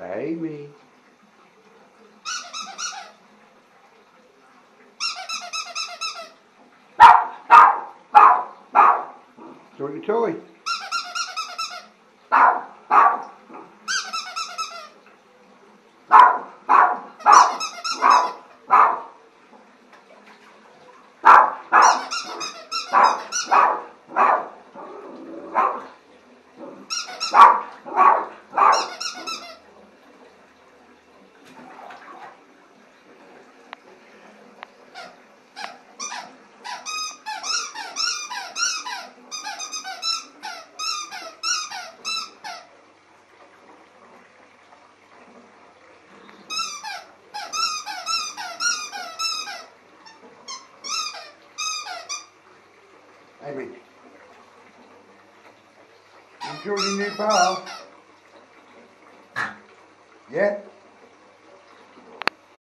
Amy. Show your toy. Amy. Enjoy your new pal. Yeah?